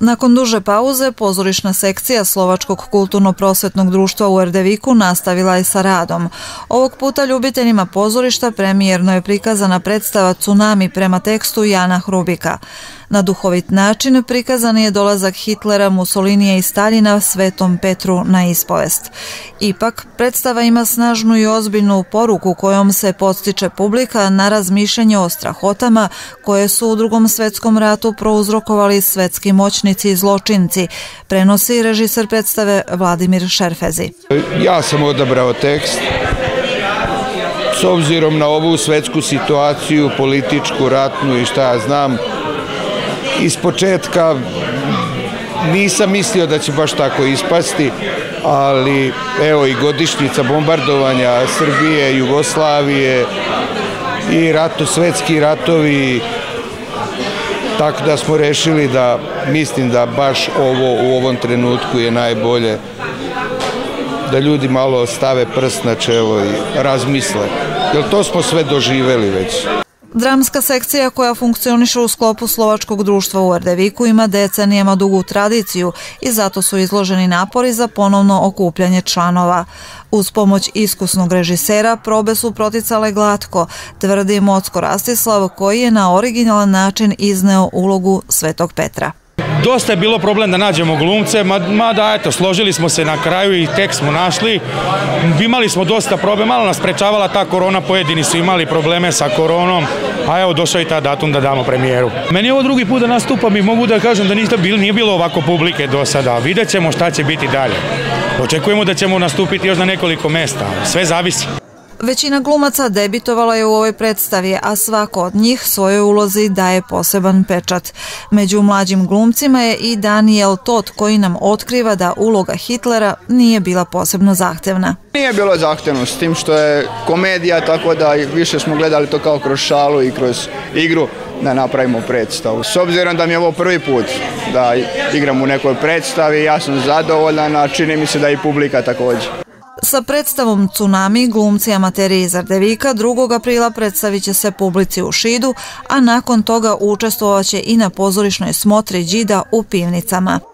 Nakon duže pauze, pozorišna sekcija Slovačkog kulturno-prosvetnog društva u Erdeviku nastavila je sa radom. Ovog puta ljubiteljima pozorišta premijerno je prikazana predstava Tsunami prema tekstu Jana Hrubika. Na duhovit način prikazan je dolazak Hitlera, Mussolinija i Staljina Svetom Petru na ispovest. Ipak, predstava ima snažnu i ozbiljnu poruku kojom se podstiče publika na razmišljanje o strahotama koje su u drugom svetskom ratu prouzrokovali svetski moćnici i zločinci, prenosi režiser predstave Vladimir Šerfezi. Ja sam odabrao tekst s obzirom na ovu svetsku situaciju, političku, ratnu i šta ja znam, iz početka nisam mislio da će baš tako ispasti, ali evo i godišnjica bombardovanja Srbije, Jugoslavije i rato, svetski ratovi, tako da smo rešili da mislim da baš ovo u ovom trenutku je najbolje da ljudi malo stave prst na čelo i razmisle. Jer to smo sve doživeli već. Dramska sekcija koja funkcioniše u sklopu Slovačkog društva u Erdeviku ima decenijama dugu tradiciju i zato su izloženi napori za ponovno okupljanje članova. Uz pomoć iskusnog režisera probe su proticale glatko, tvrdi Mocko Rastislav koji je na originalan način izneo ulogu Svetog Petra. Dosta je bilo problem da nađemo glumce, mada eto, složili smo se na kraju i tek smo našli. Imali smo dosta problema, malo nas prečavala ta korona, pojedini su imali probleme sa koronom, a evo došao i ta datum da damo premijeru. Meni je ovo drugi put da nastupam i mogu da kažem da nije bilo ovako publike do sada. Vidjet ćemo šta će biti dalje. Očekujemo da ćemo nastupiti još na nekoliko mesta, sve zavisi. Većina glumaca debitovala je u ovoj predstavi, a svako od njih svojoj ulozi daje poseban pečat. Među mlađim glumcima je i Daniel Tot koji nam otkriva da uloga Hitlera nije bila posebno zahtevna. Nije bilo zahtevno s tim što je komedija, tako da više smo gledali to kao kroz šalu i kroz igru da napravimo predstavu. S obzirom da mi je ovo prvi put da igram u nekoj predstavi, ja sam zadovoljan, a čini mi se da i publika također. Sa predstavom Tsunami glumci amateri iz Ardevika 2. aprila predstavit će se publici u Šidu, a nakon toga učestvovaće i na pozorišnoj smotri Đida u Pivnicama.